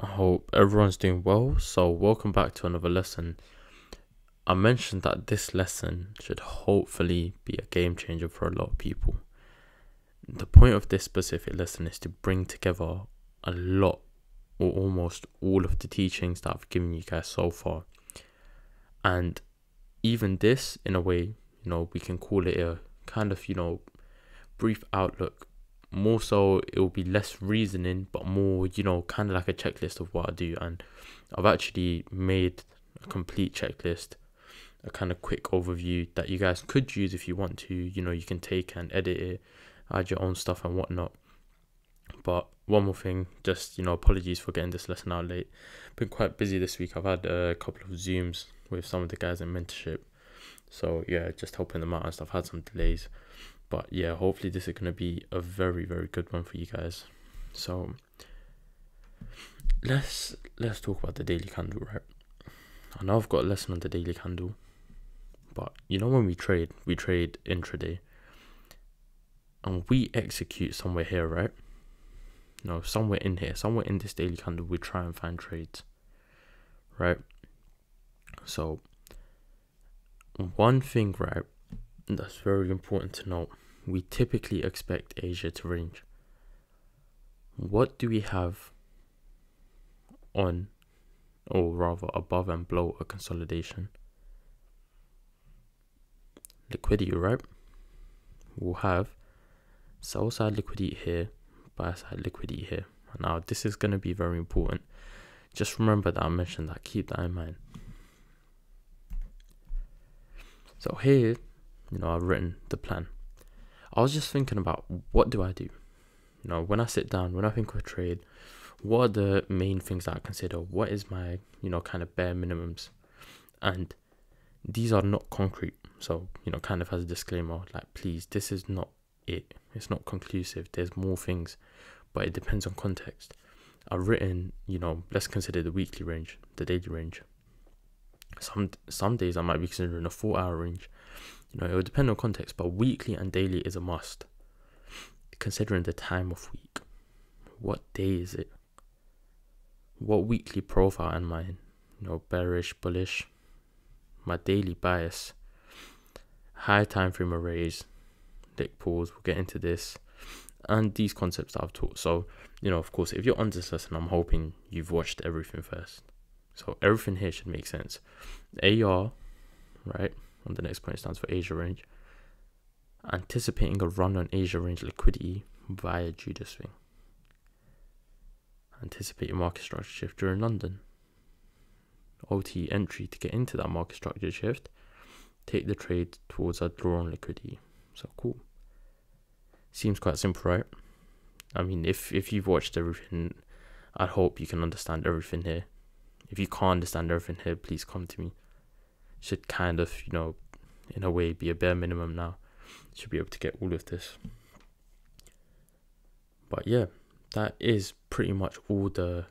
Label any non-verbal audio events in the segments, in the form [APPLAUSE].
I hope everyone's doing well. So, welcome back to another lesson. I mentioned that this lesson should hopefully be a game changer for a lot of people. The point of this specific lesson is to bring together a lot or almost all of the teachings that I've given you guys so far. And even this, in a way, you know, we can call it a kind of, you know, brief outlook more so it will be less reasoning but more you know kind of like a checklist of what i do. And i've actually made a complete checklist a kind of quick overview that you guys could use if you want to. You know you can take and edit it add your own stuff and whatnot. But one more thing just you know apologies for getting this lesson out late. Been quite busy this week. I've had a couple of zooms with some of the guys in mentorship. So yeah just helping them out and stuff. Had some delays but yeah, hopefully this is gonna be a very very good one for you guys. So let's let's talk about the daily candle, right? I know I've got a lesson on the daily candle, but you know when we trade, we trade intraday, and we execute somewhere here, right? No, somewhere in here, somewhere in this daily candle, we try and find trades, right? So one thing, right, that's very important to note. We typically expect Asia to range. What do we have on, or rather above and below a consolidation? Liquidity, right? We'll have sell side liquidity here, buy side liquidity here. Now, this is going to be very important. Just remember that I mentioned that, keep that in mind. So, here you know, I've written the plan. I was just thinking about what do I do? You know, when I sit down, when I think of a trade, what are the main things that I consider? What is my, you know, kind of bare minimums? And these are not concrete. So, you know, kind of as a disclaimer, like, please, this is not it. It's not conclusive. There's more things, but it depends on context. I've written, you know, let's consider the weekly range, the daily range. Some some days I might be considering a four hour range. You know, it will depend on context, but weekly and daily is a must. Considering the time of week. What day is it? What weekly profile am I in? You know, bearish, bullish. My daily bias. High time frame arrays. Dick pools, we'll get into this. And these concepts that I've taught. So, you know, of course, if you're on this lesson, I'm hoping you've watched everything first. So everything here should make sense. AR, right? On the next point stands for Asia range. Anticipating a run on Asia range liquidity via Judas swing. Anticipate a market structure shift during London. OTE entry to get into that market structure shift. Take the trade towards a draw on liquidity. So cool. Seems quite simple, right? I mean, if if you've watched everything, I hope you can understand everything here. If you can't understand everything here, please come to me should kind of, you know, in a way be a bare minimum now. Should be able to get all of this. But yeah, that is pretty much all the,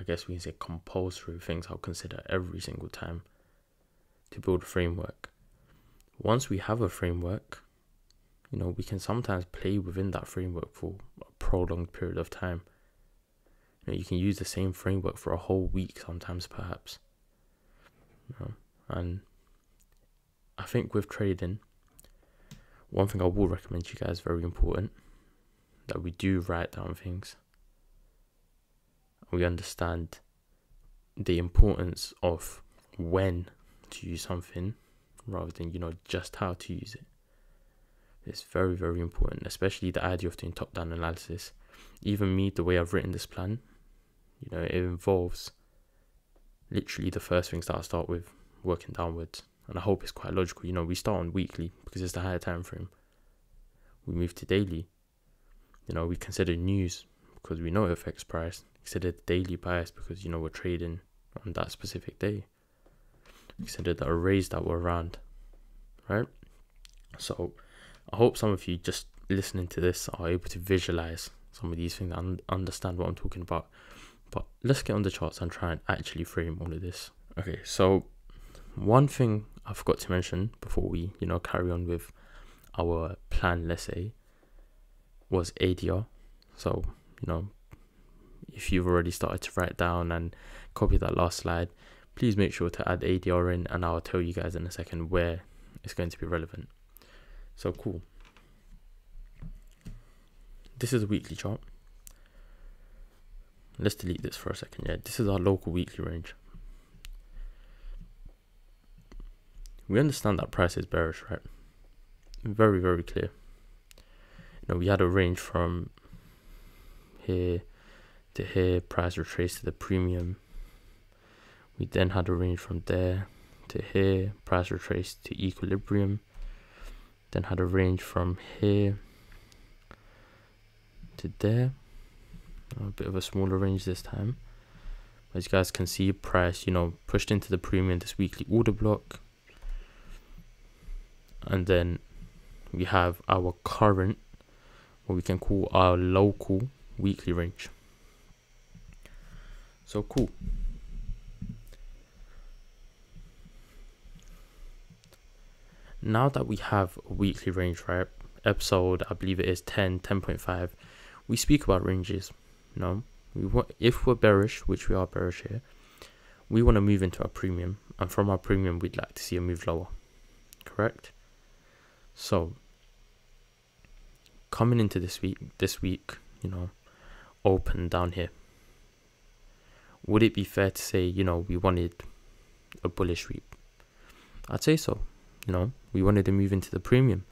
I guess we can say, compulsory things I'll consider every single time to build a framework. Once we have a framework, you know, we can sometimes play within that framework for a prolonged period of time. You, know, you can use the same framework for a whole week sometimes, perhaps. You know, and I think with trading, one thing I will recommend to you guys very important that we do write down things. We understand the importance of when to use something rather than you know just how to use it. It's very very important, especially the idea of doing top down analysis. Even me, the way I've written this plan, you know, it involves literally the first things that I start with working downwards. And I hope it's quite logical. You know, we start on weekly because it's the higher time frame. We move to daily. You know, we consider news because we know it affects price. Consider the daily bias because you know we're trading on that specific day. Consider the arrays that were around, right? So, I hope some of you just listening to this are able to visualize some of these things and understand what I'm talking about. But let's get on the charts and try and actually frame all of this. Okay, so one thing I forgot to mention before we, you know, carry on with our plan, let's say, was ADR. So, you know, if you've already started to write down and copy that last slide, please make sure to add ADR in and I'll tell you guys in a second where it's going to be relevant. So cool. This is a weekly chart. Let's delete this for a second. Yeah, this is our local weekly range. We understand that price is bearish, right? Very, very clear. You know, we had a range from here to here, price retraced to the premium. We then had a range from there to here, price retraced to equilibrium. Then had a range from here to there. A bit of a smaller range this time. As you guys can see, price, you know, pushed into the premium this weekly order block. And then we have our current, what we can call our local weekly range. So cool. Now that we have a weekly range, right? Episode, I believe it is 10, 10.5. We speak about ranges. You know, we want if we're bearish, which we are bearish here, we want to move into our premium, and from our premium, we'd like to see a move lower. Correct. So, coming into this week, this week, you know, open down here would it be fair to say, you know, we wanted a bullish sweep? I'd say so. You know, we wanted to move into the premium.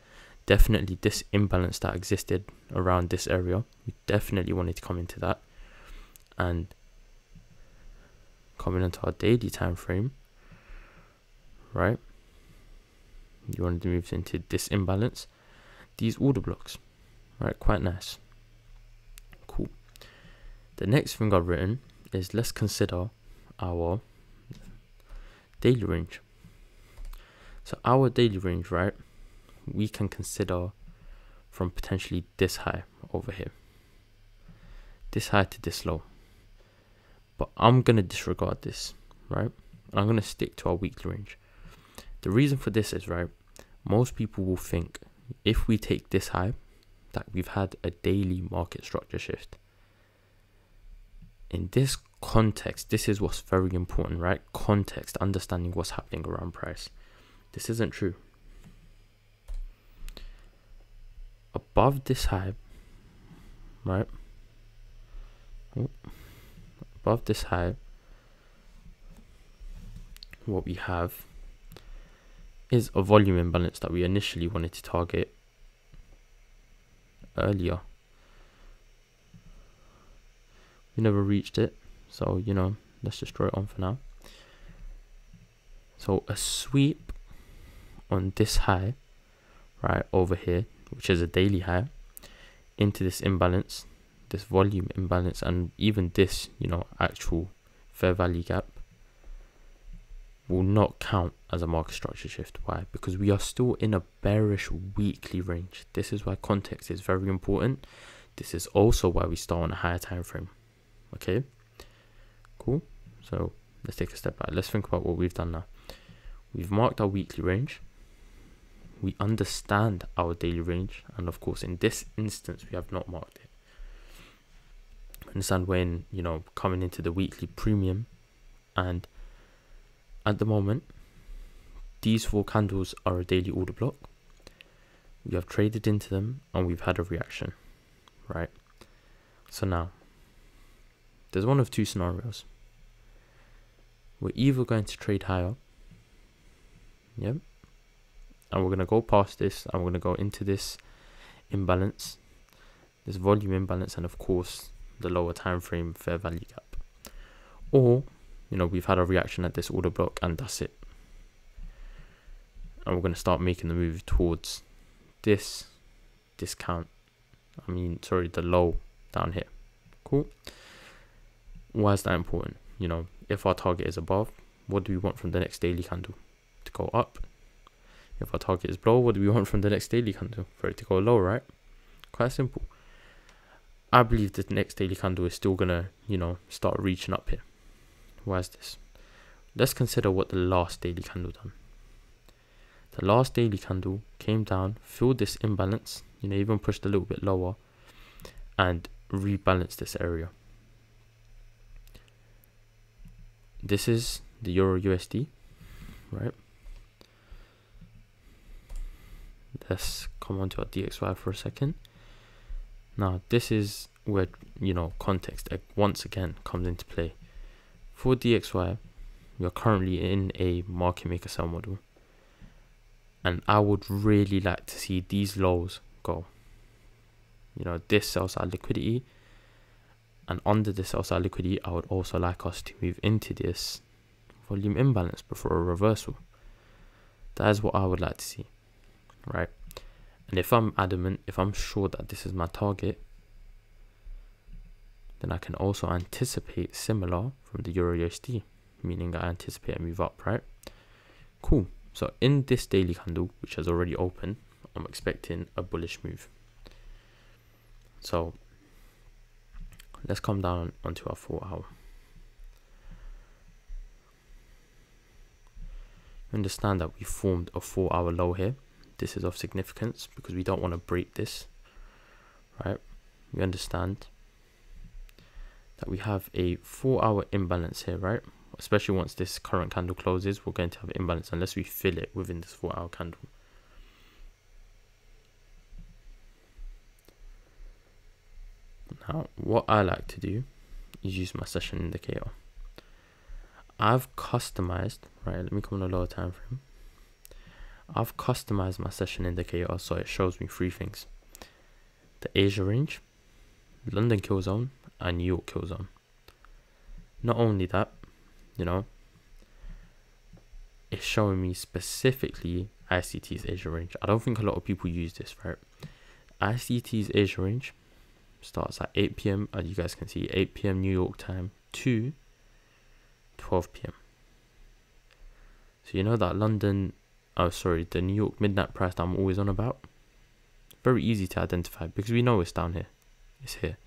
Definitely this imbalance that existed around this area, we definitely wanted to come into that. And coming into our daily time frame, right? You wanted to move into this imbalance. These order blocks, right? Quite nice. Cool. The next thing I've written is let's consider our daily range. So our daily range, right, we can consider from potentially this high over here. This high to this low. But I'm to disregard this, right? I'm to stick to our weekly range. The reason for this is, right, most people will think if we take this high, that we've had a daily market structure shift in this context, this is what's very important, right? Context, understanding what's happening around price. This isn't true. Above this high, right? Above this high, what we have is a volume imbalance that we initially wanted to target earlier. We never reached it so you know let's just draw it on for now. So a sweep on this high right over here which is a daily high into this imbalance this volume imbalance and even this you know actual fair value gap will not count as a market structure shift why because we are still in a bearish weekly range this is why context is very important this is also why we start on a higher time frame Okay, cool. So let's take a step back. Let's think about what we've done now. We've marked our weekly range. We understand our daily range. And of course, in this instance, we have not marked it. Understand when, you know, coming into the weekly premium. And at the moment, these four candles are a daily order block. We have traded into them and we've had a reaction, right? So now there's one of two scenarios. We're either going to trade higher, yep, and we're going to go past this and we're going to go into this imbalance, this volume imbalance, and of course the lower time frame fair value gap. Or, you know, we've had a reaction at this order block and that's it. And we're going to start making the move towards this discount. I mean, sorry, the low down here. Cool why is that important? You know, if our target is above, what do we want from the next daily candle? To go up. If our target is below, what do we want from the next daily candle? For it to go low, right? Quite simple. I believe the next daily candle is still gonna, you know, start reaching up here. Why is this? Let's consider what the last daily candle done. The last daily candle came down, filled this imbalance, you know, even pushed a little bit lower, and rebalanced this area. This is the Euro USD, right? Let's come on to our DXY for a second. Now, this is where, you know, context eh, once again comes into play. For DXY, we are currently in a market maker sell model. And I would really like to see these lows go. You know, this sell side liquidity. And under this sell side liquidity, I would also like us to move into this volume imbalance before a reversal. That is what I would like to see. Right? And if I'm adamant, if I'm sure that this is my target, then I can also anticipate similar from the Euro USD, meaning I anticipate a move up, right? Cool. So in this daily candle, which has already opened, I'm expecting a bullish move. So let's come down onto our four hour. Understand that we formed a four hour low here. This is of significance because we don't want to break this, right? We understand that we have a four hour imbalance here, right? Especially once this current candle closes, we're going to have imbalance unless we fill it within this four hour candle. Now, what I like to do is use my session indicator. I've customized, right? Let me come on a lower time frame. I've customized my session indicator so it shows me three things the Asia range, London kill zone, New York kill zone. Not only that, you know, it's showing me specifically ICT's Asia range. I don't think a lot of people use this, right? ICT's Asia range starts at 8 p.m. as you guys can see 8 p.m. New York time to 12 p.m. So you know that London, oh sorry, the New York midnight price that I'm always on about. Very easy to identify because we know it's down here. It's here.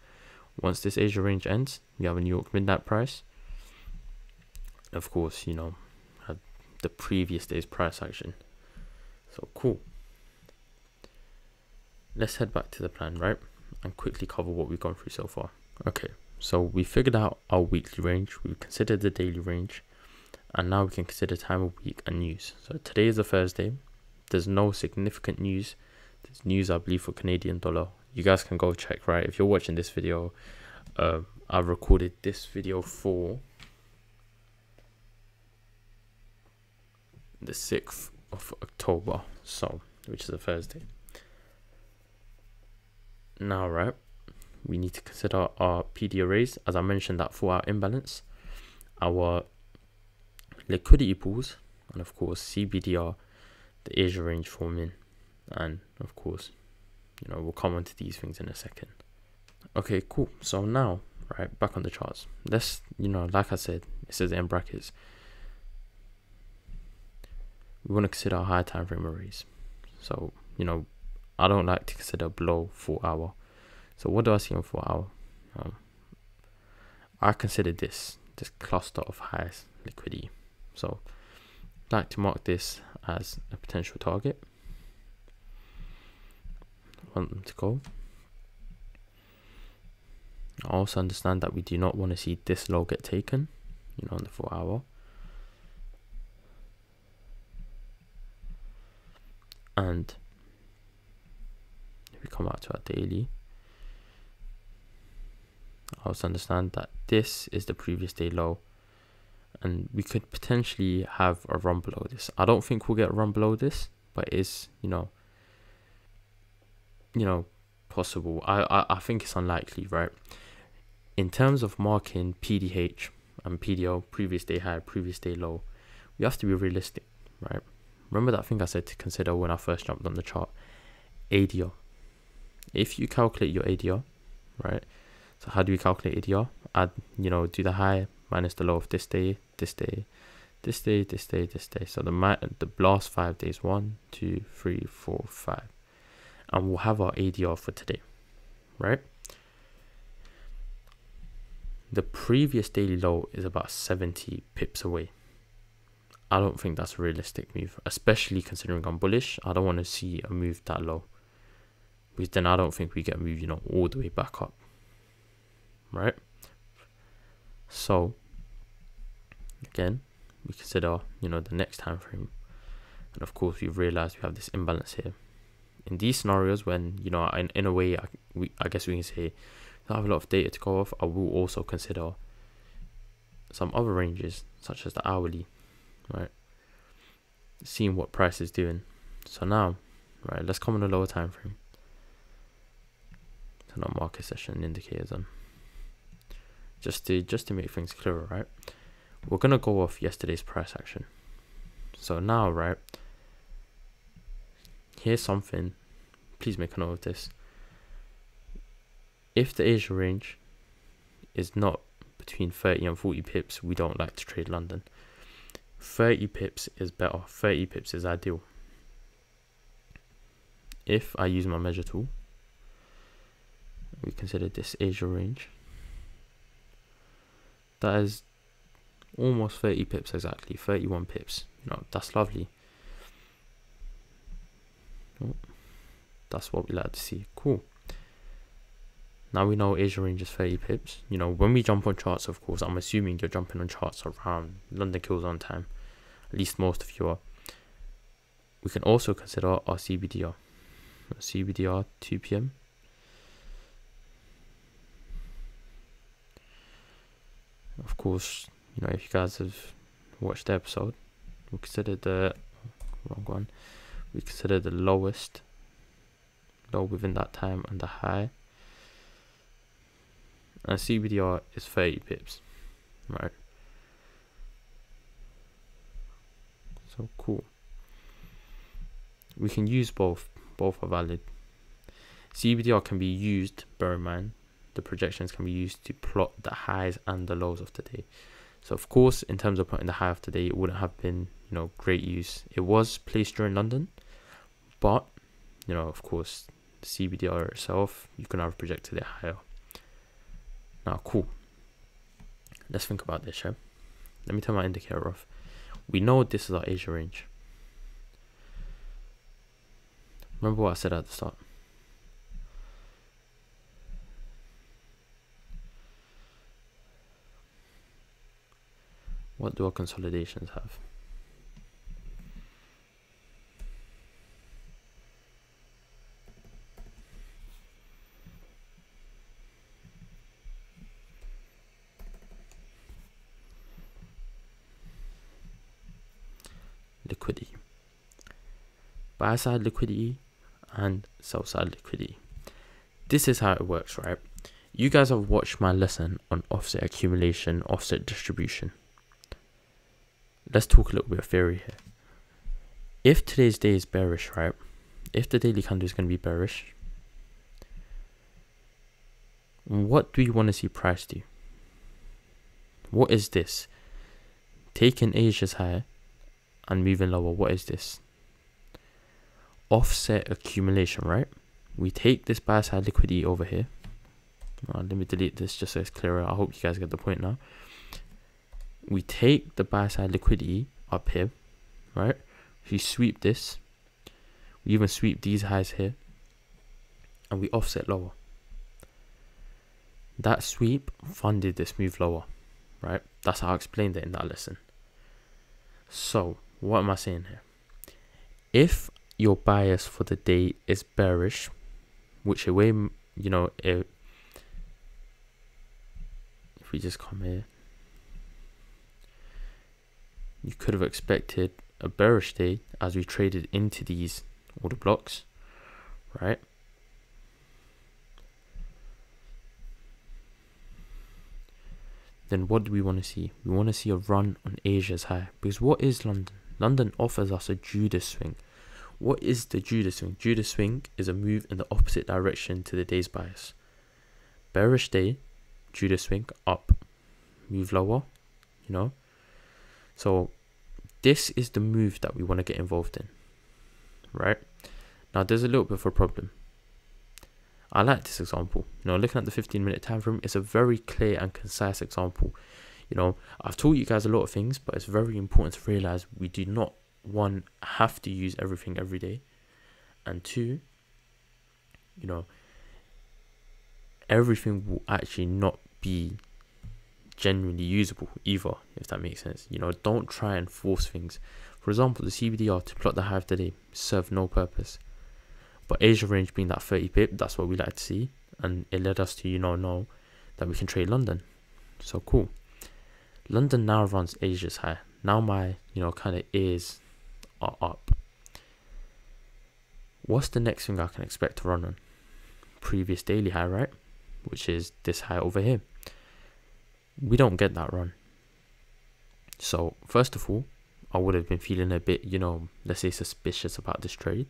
Once this Asia range ends, we have a New York midnight price. Of course, you know, had the previous day's price action. So cool. Let's head back to the plan, right? And quickly cover what we've gone through so far. Okay, so we figured out our weekly range, we considered the daily range, and now we can consider time of week and news. So today is a Thursday. There's no significant news. There's news, I believe, for Canadian dollar you guys can go check right? If you're watching this video uh, I've recorded this video for the 6th of October so which is a Thursday. Now right we need to consider our PD arrays. As I mentioned that for our imbalance our liquidity pools and of course CBDR the Asia range forming and of course you know we'll come on to these things in a second. Okay cool. So now right back on the charts. Let's you know like i said it says in brackets we want to consider higher time frame arrays. So you know i don't like to consider below four hour. So what do i see on four hour? Um, i consider this this cluster of highest liquidity. So I'd like to mark this as a potential target want them to go. I also understand that we do not want to see this low get taken, you know, on the four hour. And if we come out to our daily, I also understand that this is the previous day low and we could potentially have a run below this. I don't think we'll get a run below this, but it is, you know, you know, possible. I, I, I think it's unlikely, right? In terms of marking PDH and PDL, previous day high, previous day low, we have to be realistic, right? Remember that thing I said to consider when I first jumped on the chart? ADR. If you calculate your ADR, right? So how do we calculate ADR? Add, you know, do the high minus the low of this day, this day, this day, this day, this day. So the the last five days, one, two, three, four, five and we'll have our ADR for today, right? The previous daily low is about 70 pips away. I don't think that's a realistic move, especially considering I'm bullish. I don't want to see a move that low. Because then I don't think we get moved, you know, all the way back up. Right? So again, we consider, you know, the next time frame. And of course we've realized we have this imbalance here. In these scenarios when, you know, in, in a way I, we, I guess we can say I have a lot of data to go off, I will also consider some other ranges, such as the hourly, right? Seeing what price is doing. So now, right, let's come on a lower time frame. Turn on market session indicators on. Just to just to make things clearer, right? We're gonna go off yesterday's price action. So now, right, here's something. Please make a note of this. If the Asia range is not between 30 and 40 pips, we don't like to trade London. 30 pips is better. 30 pips is ideal. If I use my measure tool, we consider this Asia range. That is almost 30 pips exactly, 31 pips. You know, that's lovely. That's what we like to see. Cool. Now we know Asia range is 30 pips. You know, when we jump on charts, of course, I'm assuming you're jumping on charts around London kill zone time. At least most of you are. We can also consider our CBDR. CBDR 2 p.m. Of course, you know, if you guys have watched the episode, we consider the wrong one. We consider the lowest low within that time and the high and CBDR is 30 pips, right? So cool. We can use both, both are valid. CBDR can be used, bear in mind, the projections can be used to plot the highs and the lows of the day. So of course, in terms of plotting the high of the day, it wouldn't have been, you know, great use. It was placed during London, but, you know, of course, the CBDR itself, you can have projected it higher. Now, cool. Let's think about this, yeah? Let me turn my indicator off. We know this is our Asia range. Remember what I said at the start? What do our consolidations have? liquidity. Buy side liquidity and sell side liquidity. This is how it works, right? You guys have watched my lesson on offset accumulation, offset distribution. Let's talk a little bit of theory here. If today's day is bearish, right? If the daily candle is going to be bearish, what do you want to see price do? What is this? Taking Asia's high and moving lower. What is this? Offset accumulation, right? We take this buy side liquidity over here. Let me delete this just so it's clearer. I hope you guys get the point now. We take the buy side liquidity up here, right? If you sweep this, we even sweep these highs here, and we offset lower. That sweep funded this move lower, right? That's how I explained it in that lesson. So what am I saying here? If your bias for the day is bearish, which way you know if if we just come here, you could have expected a bearish day as we traded into these order blocks, right? Then what do we want to see? We want to see a run on Asia's high because what is London? London offers us a Judas swing. What is the Judas swing? Judas swing is a move in the opposite direction to the day's bias. Bearish day, Judas swing up, move lower, you know. So this is the move that we want to get involved in, right? Now there's a little bit of a problem. I like this example. You know, looking at the 15 minute time frame, it's a very clear and concise example you know, I've taught you guys a lot of things, but it's very important to realize we do not one have to use everything every day, and two, you know, everything will actually not be genuinely usable either, if that makes sense. You know, don't try and force things. For example, the CBDR to plot the hive today served no purpose. But Asia range being that 30 pip, that's what we like to see. And it led us to, you know, know that we can trade London. So cool. London now runs Asia's high. Now my, you know, kind of ears are up. What's the next thing I can expect to run on? Previous daily high, right? Which is this high over here. We don't get that run. So, first of all, I would have been feeling a bit, you know, let's say suspicious about this trade.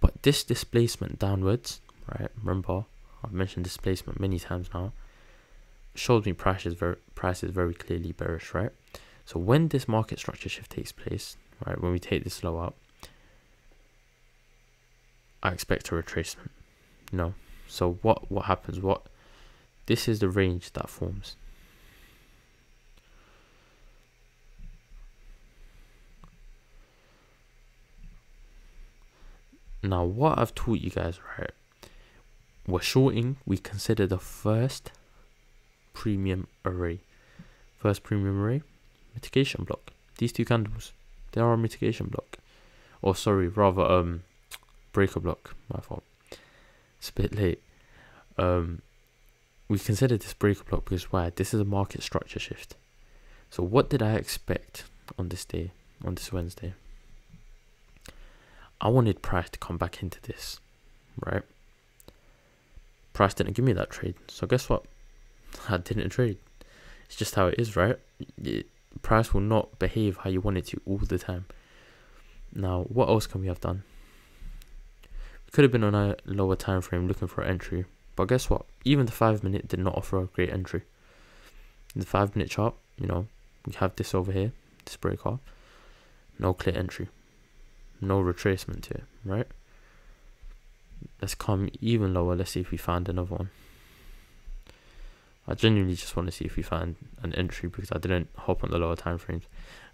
But this displacement downwards, right? Remember, I've mentioned displacement many times now. Shows me price is very price is very clearly bearish, right? So when this market structure shift takes place, right, when we take this low up, I expect a retracement. You know, so what what happens? What this is the range that forms. Now, what I've taught you guys, right? We're shorting, we consider the first premium array. First premium array, mitigation block. These two candles, they are a mitigation block. Or sorry, rather um breaker block, my fault. It's a bit late. Um we consider this breaker block because why? This is a market structure shift. So what did I expect on this day, on this Wednesday? I wanted price to come back into this, right? Price didn't give me that trade. So guess what? [LAUGHS] I didn't trade. It's just how it is, right? Price will not behave how you want it to all the time. Now, what else can we have done? We could have been on a lower time frame looking for an entry, but guess what? Even the five minute did not offer a great entry. In the five minute chart, you know, we have this over here, this breaker, no clear entry no retracement here, right? Let's come even lower. Let's see if we find another one. I genuinely just want to see if we find an entry because I didn't hop on the lower time frames.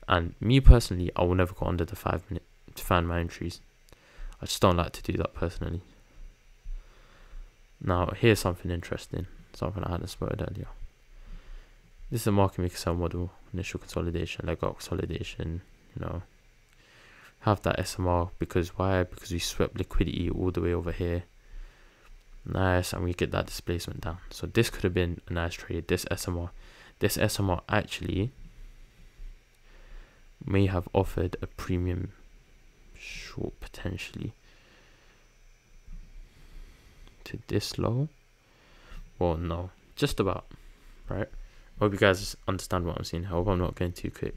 And me personally, I will never go under the five minute to find my entries. I just don't like to do that personally. Now, here's something interesting, something I hadn't spotted earlier. This is a market maker sell model, initial consolidation, leg up consolidation, you know, have that SMR because why? Because we swept liquidity all the way over here. Nice, and we get that displacement down. So this could have been a nice trade. This SMR, this SMR actually may have offered a premium short potentially to this low. Well, no, just about, right? Hope you guys understand what I'm saying. I hope I'm not going too quick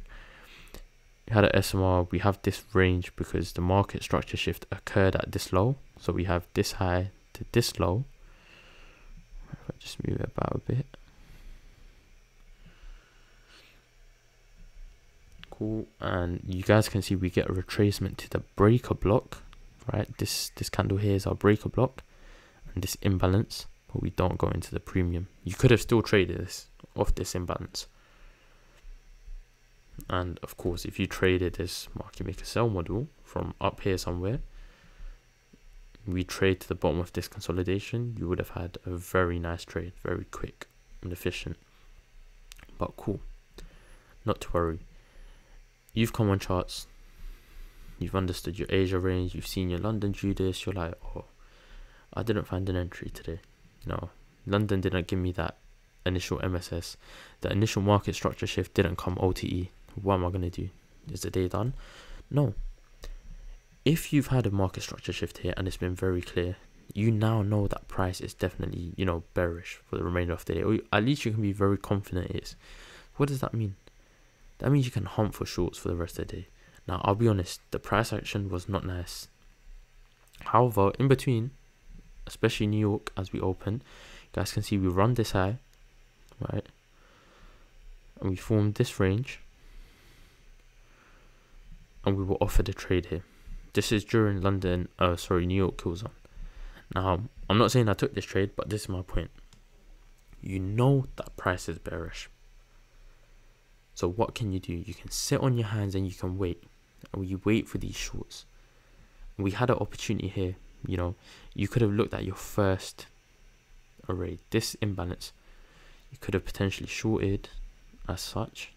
had an SMR, we have this range because the market structure shift occurred at this low. So we have this high to this low. If I just move it about a bit. Cool. And you guys can see we get a retracement to the breaker block, right? This this candle here is our breaker block and this imbalance, but we don't go into the premium. You could have still traded this off this imbalance. And of course, if you traded this market maker sell model from up here somewhere, we trade to the bottom of this consolidation, you would have had a very nice trade, very quick and efficient. But cool, not to worry. You've come on charts, you've understood your Asia range, you've seen your London Judas, you're like, oh, I didn't find an entry today. No, London didn't give me that initial MSS. The initial market structure shift didn't come OTE what am I going to do? Is the day done? No. If you've had a market structure shift here and it's been very clear, you now know that price is definitely, you know, bearish for the remainder of the day. Or at least you can be very confident it is. What does that mean? That means you can hunt for shorts for the rest of the day. Now, I'll be honest, the price action was not nice. However, in between, especially New York as we open, guys can see we run this high, right? And we formed this range and we were offered a trade here. This is during London, uh, sorry, New York kill zone. Now, I'm not saying I took this trade, but this is my point. You know that price is bearish. So what can you do? You can sit on your hands and you can wait. And you wait for these shorts. We had an opportunity here. you know, you could have looked at your first array, this imbalance, you could have potentially shorted as such.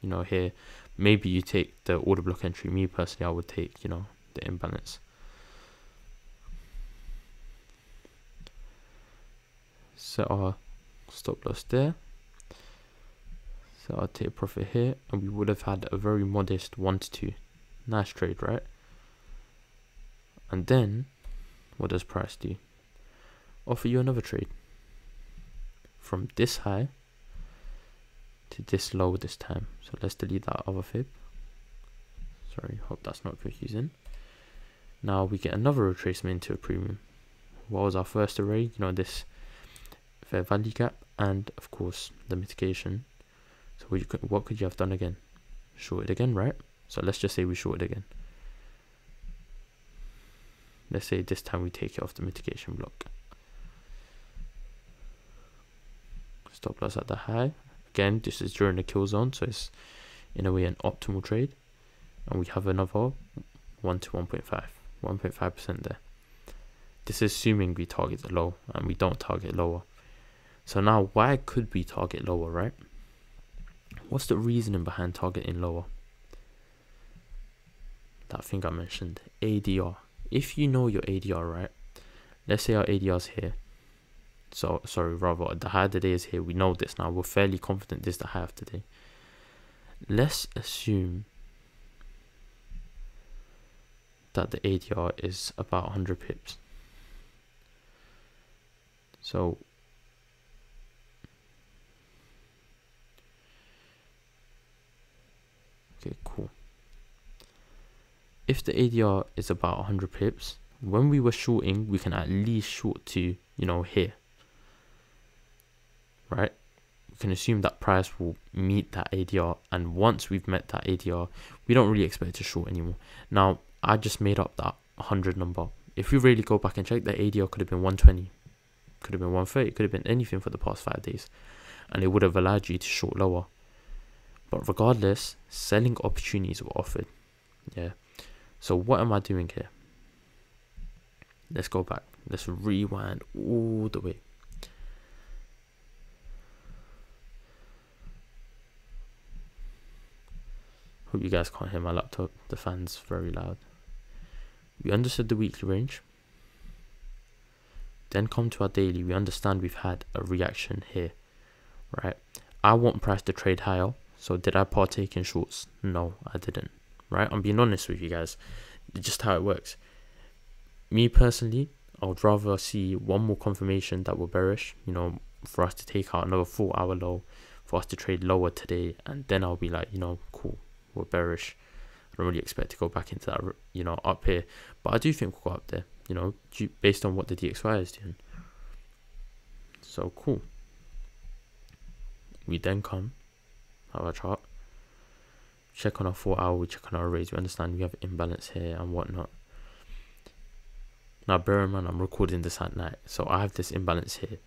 You know, here, maybe you take the order block entry. Me personally, I would take, you know, the imbalance. Set our stop loss there. So I'll take profit here, and we would have had a very modest 1 to 2. Nice trade, right? And then, what does price do? Offer you another trade. From this high to this low this time. So let's delete that other fib. Sorry, hope that's not confusing. Now we get another retracement into a premium. What was our first array? You know, this fair value gap and of course the mitigation so what, could, what could you have done again? Short it again, right? So let's just say we short it again. Let's say this time we take it off the mitigation block. Stop loss at the high. Again, this is during the kill zone, so it's in a way an optimal trade. And we have another 1 to 1.5, 1.5% there. This is assuming we target the low and we don't target lower. So now why could we target lower, right? What's the reasoning behind targeting lower? That thing I mentioned, ADR. If you know your ADR, right? Let's say our ADR is here. So, sorry, rather, the high of the day is here. We know this now. We're fairly confident this is the high of the day. Let's assume that the ADR is about 100 pips. So Okay, cool. If the ADR is about 100 pips, when we were shorting, we can at least short to, you know, here. Right? We can assume that price will meet that ADR. And once we've met that ADR, we don't really expect to short anymore. Now, I just made up that 100 number. If we really go back and check, the ADR could have been 120, could have been 130, could have been anything for the past five days. And it would have allowed you to short lower. But regardless, selling opportunities were offered. Yeah. So what am I doing here? Let's go back. Let's rewind all the way. Hope you guys can't hear my laptop. The fan's very loud. We understood the weekly range. Then come to our daily. We understand we've had a reaction here. Right? I want price to trade higher. So did I partake in shorts? No, I didn't. Right? I'm being honest with you guys. Just how it works. Me personally, I would rather see one more confirmation that we're bearish, you know, for us to take out another four hour low, for us to trade lower today, and then I'll be like, you know, we're bearish. I don't really expect to go back into that, you know, up here. But I do think we'll go up there, you know, based on what the DXY is doing. So cool. We then come have our chart. Check on our four hour, we check on our raise. We understand we have imbalance here and whatnot. Now, bear in mind, I'm recording this at night, so I have this imbalance here.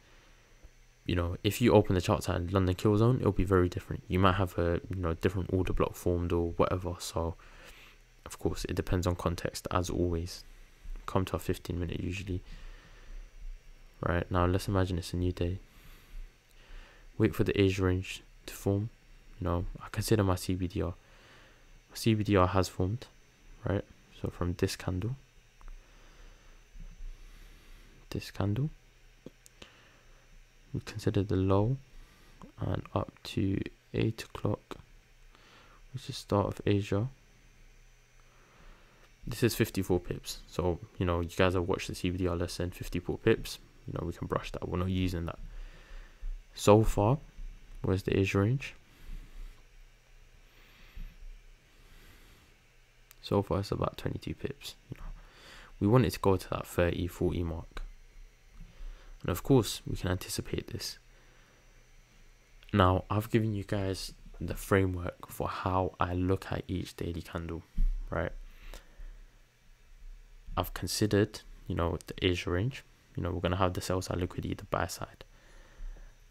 You know, if you open the charts at London kill zone, it'll be very different. You might have a you know different order block formed or whatever. So, of course, it depends on context as always. Come to a 15 minute usually. Right now, let's imagine it's a new day. Wait for the Asia range to form you know, I consider my CBDR. My CBDR has formed, right? So from this candle, this candle, we consider the low and up to 8 o'clock, which is start of Asia. This is 54 pips. So, you know, you guys have watched the CBDR lesson, 54 pips. You know, we can brush that. We're not using that. So far, where's the Asia range? So far, it's about 22 pips. You know, we want it to go to that 30, 40 mark. And of course, we can anticipate this. Now, I've given you guys the framework for how I look at each daily candle, right? I've considered, you know, the Asia range. You know, we're going to have the sell side liquidity, the buy side.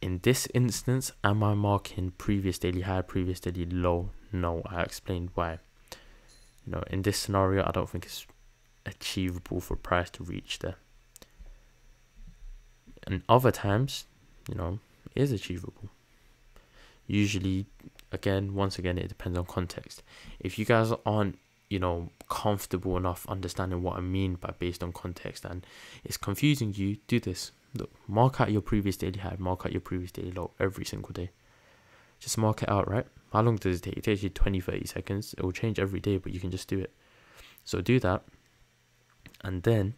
In this instance, am I marking previous daily high, previous daily low? No, I explained why you know, in this scenario, I don't think it's achievable for price to reach there. And other times, you know, is achievable. Usually, again, once again, it depends on context. If you guys aren't, you know, comfortable enough understanding what I mean by based on context and it's confusing you, do this. Look, mark out your previous daily high, mark out your previous daily low every single day. Just mark it out, right? How long does it take? It takes you 20, 30 seconds. It will change every day, but you can just do it. So do that. And then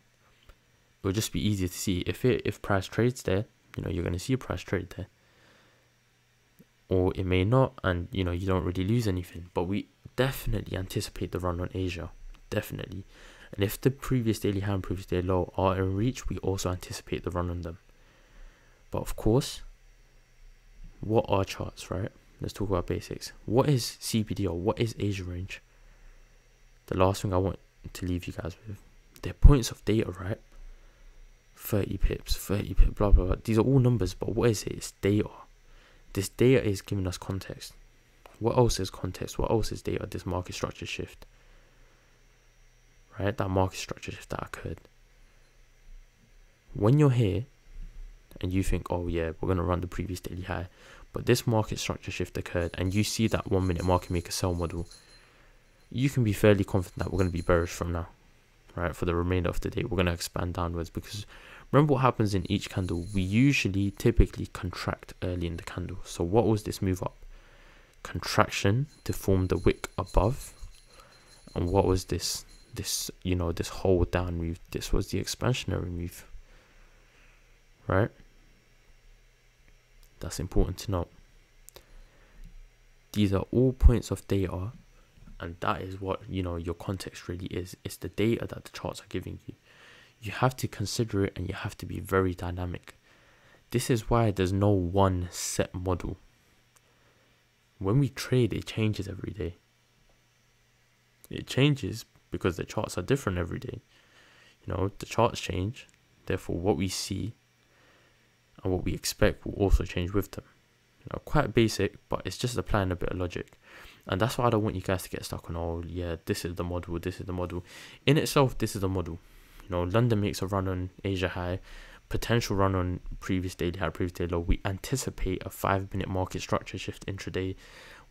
it will just be easier to see if it if price trades there, you know, you're gonna see a price trade there. Or it may not, and you know, you don't really lose anything. But we definitely anticipate the run on Asia. Definitely. And if the previous daily high and previous daily low are in reach, we also anticipate the run on them. But of course, what are charts, right? Let's talk about basics. What is CPD or what is Asia range? The last thing I want to leave you guys with. They're points of data, right? 30 pips, 30 pips, blah, blah, blah. These are all numbers, but what is it? It's data. This data is giving us context. What else is context? What else is data? This market structure shift. Right? That market structure shift that occurred. When you're here and you think, oh yeah, we're going to run the previous daily high, but this market structure shift occurred and you see that one minute market maker sell model, you can be fairly confident that we're going to be bearish from now, right? For the remainder of the day, we're going to expand downwards because remember what happens in each candle? We usually typically contract early in the candle. So what was this move up? Contraction to form the wick above. And what was this? This, you know, this hold down move. This was the expansionary move, right? That's important to note. These are all points of data, and that is what you know your context really is. It's the data that the charts are giving you. You have to consider it and you have to be very dynamic. This is why there's no one set model. When we trade, it changes every day. It changes because the charts are different every day. You know, the charts change, therefore, what we see and what we expect will also change with them. You know, quite basic, but it's just applying a bit of logic. And that's why I don't want you guys to get stuck on, oh, yeah, this is the model, this is the model. In itself, this is the model. You know, London makes a run on Asia high, potential run on previous daily high, previous daily low. We anticipate a five minute market structure shift intraday.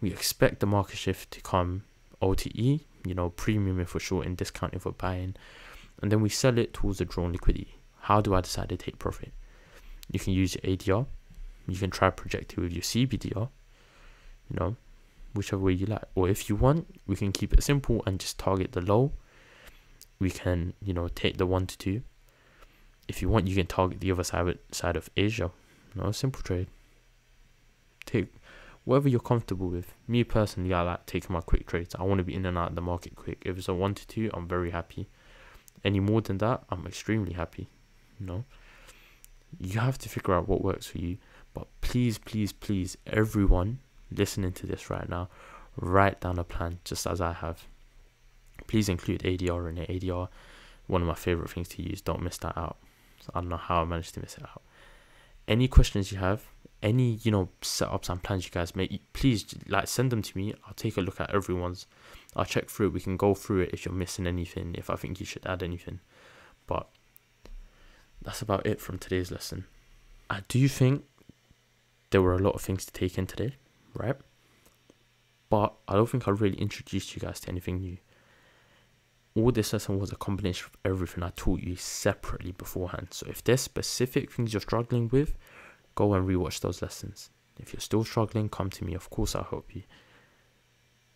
We expect the market shift to come OTE, you know, premium if we're short and discount if we're buying. And then we sell it towards the drawn liquidity. How do I decide to take profit? You can use your ADR. You can try project it with your CBDR. You know, whichever way you like. Or if you want, we can keep it simple and just target the low. We can, you know, take the one to two. If you want, you can target the other side side of Asia. You know, simple trade. Take whatever you're comfortable with. Me personally, I like taking my quick trades. I want to be in and out of the market quick. If it's a one to two, I'm very happy. Any more than that, I'm extremely happy. You know you have to figure out what works for you. But please, please, please, everyone listening to this right now, write down a plan just as I have. Please include ADR in it. ADR, one of my favorite things to use. Don't miss that out. So I don't know how I managed to miss it out. Any questions you have, any you know setups and plans you guys make, please like send them to me. I'll take a look at everyone's. I'll check through it. We can go through it if you're missing anything. If I think you should add anything, but that's about it from today's lesson. I do think there were a lot of things to take in today, right? But I don't think I really introduced you guys to anything new. All this lesson was a combination of everything I taught you separately beforehand. So if there's specific things you're struggling with, go and rewatch those lessons. If you're still struggling, come to me. Of course, I'll help you.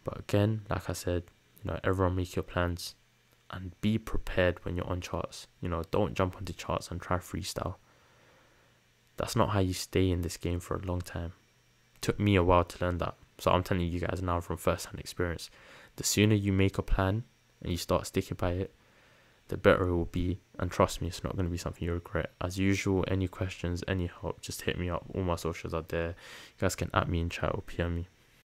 But again, like I said, you know, everyone make your plans and be prepared when you're on charts. You know, don't jump onto charts and try freestyle. That's not how you stay in this game for a long time. It took me a while to learn that. So I'm telling you guys now from first hand experience. The sooner you make a plan and you start sticking by it, the better it will be. And trust me, it's not going to be something you regret. As usual, any questions, any help, just hit me up. All my socials are there. You guys can at me in chat or PM me.